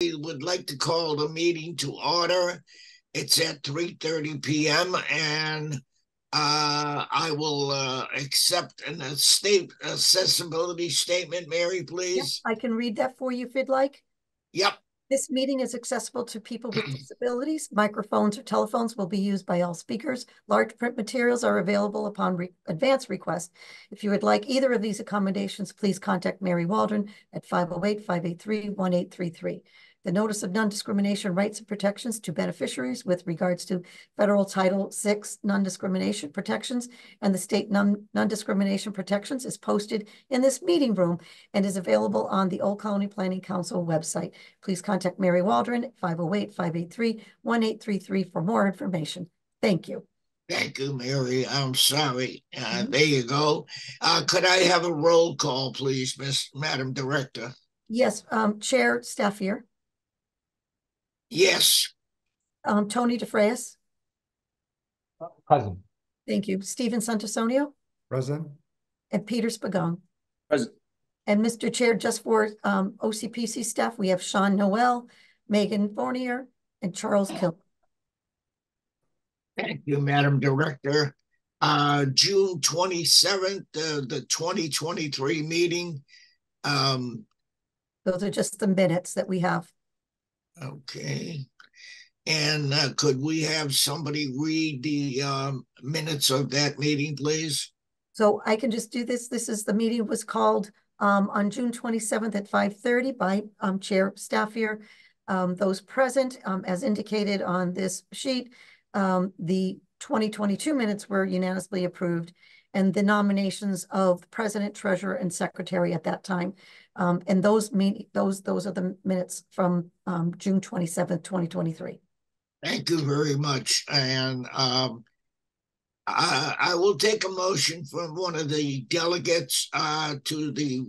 We would like to call the meeting to order. It's at 3:30 PM and uh, I will uh, accept an a state accessibility statement, Mary, Yep, please. I can read that for you if you'd like. Yep, This meeting is accessible to people with disabilities. Microphones or telephones will be used by all speakers. Large print materials are available upon re- advance request. If you would like either of these accommodations, please contact Mary Waldron at 508-583-1833. The notice of non-discrimination rights and protections to beneficiaries with regards to federal Title VI non-discrimination protections and the state non- non-discrimination protections is posted in this meeting room and is available on the Old Colony Planning Council website. Please contact Mary Waldron at 508-583-1833 for more information. Thank you. thank you, Mary. I'm sorry. Uh, Mhm. there you go. Uh, could I have a roll call, please, Miss Madam Director? Yes, um, Chair Staffier, Yes, um, Tony DeFrayis, Present. thank you, Stephen Santisonio, Present. and Peter Spigot. Present. And Mr. Chair, just for um, OCPC staff, we have Sean Noel, Megan Fournier, and Charles Kill. thank you, Madam Director. Uh, June twenty-seventh, uh, the twenty twenty-three meeting. Um, Those are just the minutes that we have. Okay. And uh, could we have somebody read the um, minutes of that meeting, please? So I can just do this. This is, the meeting was called um, on June twenty-seventh at five thirty by um, Chair Staffier. Um, those present, um, as indicated on this sheet, um, the twenty twenty-two minutes were unanimously approved. And the nominations of President, Treasurer, and Secretary at that time. Um, and those mean, those, those are the minutes from um, June twenty-seventh, twenty twenty-three. Thank you very much. And um, I, I will take a motion from one of the delegates uh, to the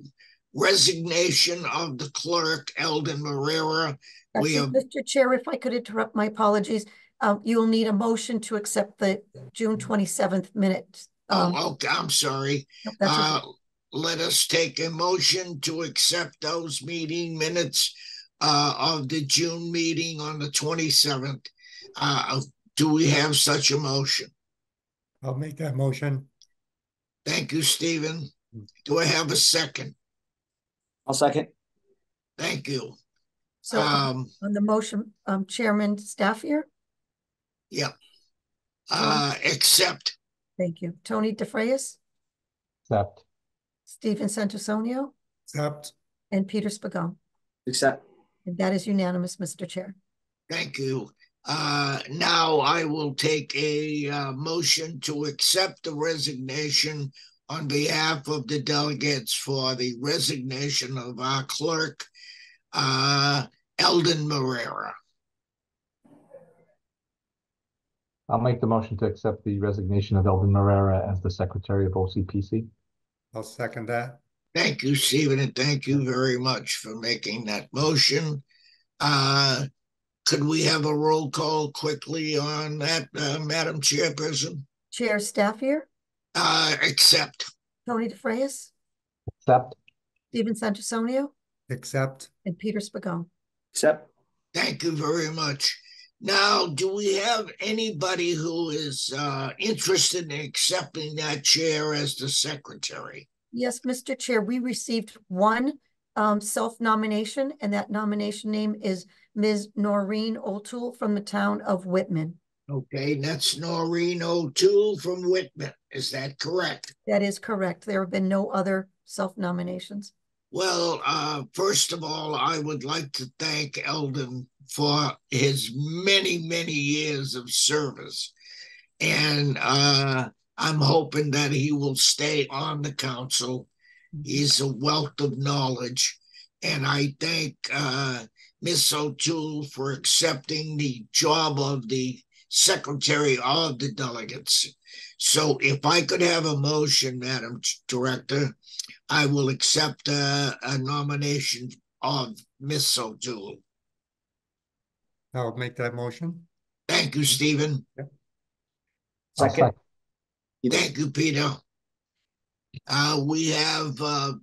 resignation of the clerk, Eldon Moreira. We have, Mr. Chair, if I could interrupt, my apologies. Um, you will need a motion to accept the June twenty-seventh minutes. Um, oh, okay, I'm sorry. no, that's okay. Uh, let us take a motion to accept those meeting minutes uh, of the June meeting on the twenty-seventh. Uh, do we have such a motion? I'll make that motion. Thank you, Stephen. Do I have a second? I'll second. Thank you. So Um, on the motion, um, Chairman Staffier, yeah. Uh, accept, thank you. Tony DeFrayis, Accept. Stephen Santisonio, Accept. and Peter Spigot. Accept. And that is unanimous, Mr. Chair. thank you. Uh, now I will take a uh, motion to accept the resignation on behalf of the delegates for the resignation of our clerk, uh, Eldon Moreira. I'll make the motion to accept the resignation of Eldon Moreira as the Secretary of OCPC. I'll second that. Thank you, Stephen, and thank you very much for making that motion. Uh, could we have a roll call quickly on that, uh, Madam Chairperson? Chair Staffier, Uh, accept, Tony DeFrayis, Accept. Stephen Santisonio, Accept. and Peter Spigot. Accept. thank you very much. Now, do we have anybody who is, uh, interested in accepting that chair as the secretary? Yes, Mr. Chair, we received one um, self-nomination, and that nomination name is Ms. Noreen O'Toole from the town of Whitman. Okay, that's Noreen O'Toole from Whitman, is that correct? That is correct. There have been no other self-nominations. Well, uh, first of all, I would like to thank Eldon for his many, many years of service. And uh, I'm hoping that he will stay on the council. He's a wealth of knowledge. And I thank uh, Miss O'Toole for accepting the job of the secretary of the delegates. So if I could have a motion, Madam Director, I will accept uh, a nomination of Miss O'Toole. I'll make that motion. Thank you, Stephen. I'll Second. Thank you, Peter. Uh, we have uh,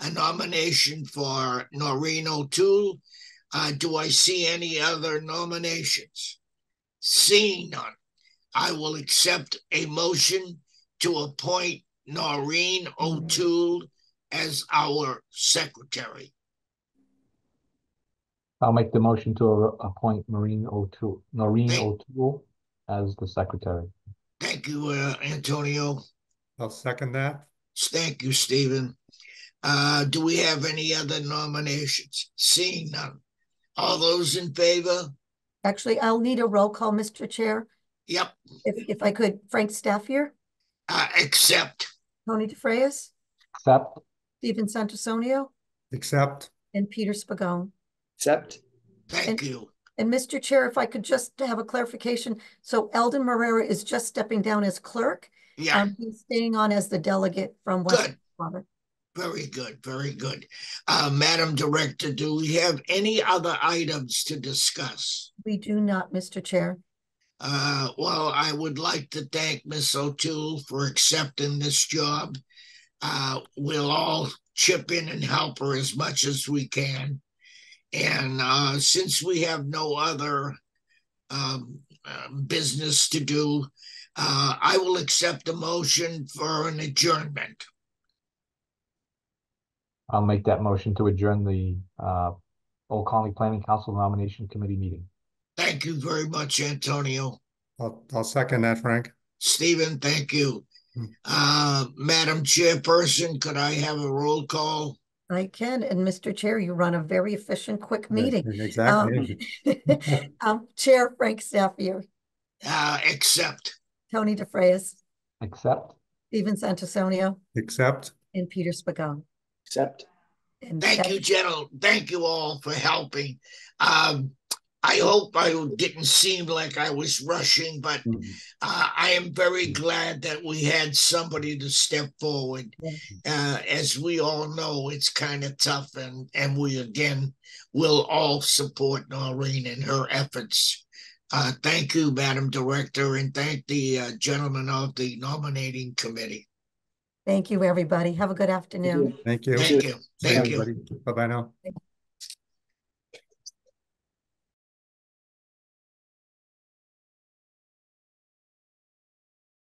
a nomination for Noreen O'Toole. Uh, do I see any other nominations? Seeing none, I will accept a motion to appoint Noreen O'Toole as our secretary. I'll make the motion to a- appoint Maureen O'Toole, Noreen Thank- O'Toole as the secretary. Thank you, uh, Antonio. I'll second that. Thank you, Stephen. Uh, do we have any other nominations? Seeing none. All those in favor? Actually, I'll need a roll call, Mr. Chair. Yep, If, if I could, Frank Staffier, uh, accept. Tony DeFrayis, Accept, Stephen Santisonio, Accept. and Peter Spigot. Accept. Thank And- you. And Mr. Chair, if I could just have a clarification, so Eldon Moreira is just stepping down as clerk. Yeah, Um, he's staying on as the delegate from West good. Water. Very good, very good. Uh, Madam Director, do we have any other items to discuss? We do not, Mr. Chair. Uh, well, I would like to thank Miss O'Toole for accepting this job. Uh, we'll all chip in and help her as much as we can. And uh, since we have no other um, uh, business to do, uh, I will accept a motion for an adjournment. I'll make that motion to adjourn the uh Old Colony Planning Council nomination committee meeting. Thank you very much, Antonio. I'll, I'll second that, Frank. Stephen, thank you. Hmm. Uh, Madam Chairperson, could I have a roll call? I can, and Mr. Chair, you run a very efficient, quick meeting. Exactly. Um, um, Chair Frank Staffier, Uh, accept. Tony DeFrayis, Accept, Stephen Santisonio, Accept. and Peter Spigot. Accept. And Thank that- you, gentle. Thank you all for helping. Um, I hope I didn't seem like I was rushing, but uh, I am very glad that we had somebody to step forward. Uh, as we all know, it's kind of tough, and and we again will all support Noreen in her efforts. Uh, thank you, Madam Director, and thank the uh, gentlemen of the nominating committee. Thank you, everybody. Have a good afternoon. Thank you. Thank you. Thank you. Bye bye now.